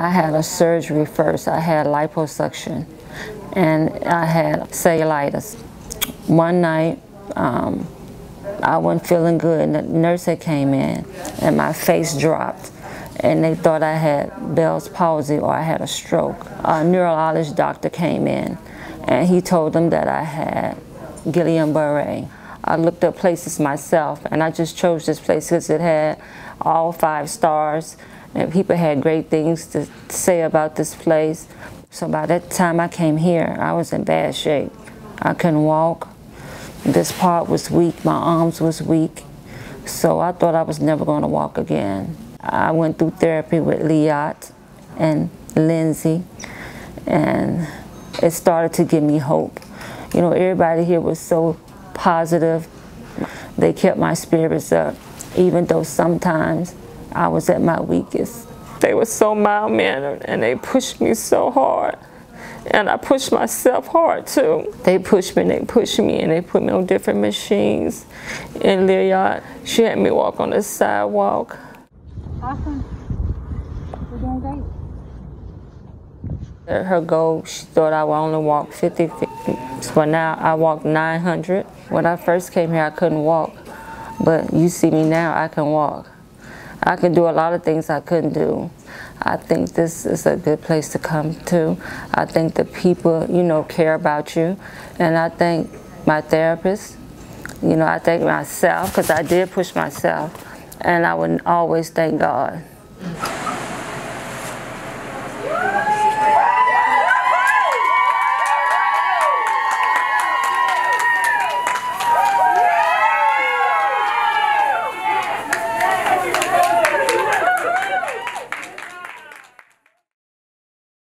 I had a surgery first. I had liposuction and I had cellulitis. One night, um, I wasn't feeling good and the nurse had came in and my face dropped and they thought I had Bell's palsy or I had a stroke. A neurologist doctor came in and he told them that I had Guillain-Barré. I looked up places myself and I just chose this place because it had all five stars and people had great things to say about this place. So by that time I came here, I was in bad shape. I couldn't walk. This part was weak, my arms was weak. So I thought I was never going to walk again. I went through therapy with Liat and Lindsay and it started to give me hope. You know, everybody here was so positive. They kept my spirits up, even though sometimes I was at my weakest. They were so mild-mannered and they pushed me so hard. And I pushed myself hard too. They pushed me and they pushed me and they put me on different machines. And Liliot, she had me walk on the sidewalk. Awesome. You're doing great. Her goal, she thought I would only walk 50 feet, but now I walk 900. When I first came here, I couldn't walk, but you see me now, I can walk. I can do a lot of things I couldn't do. I think this is a good place to come to. I think the people, you know, care about you. And I thank my therapist. You know, I thank myself because I did push myself. And I would always thank God.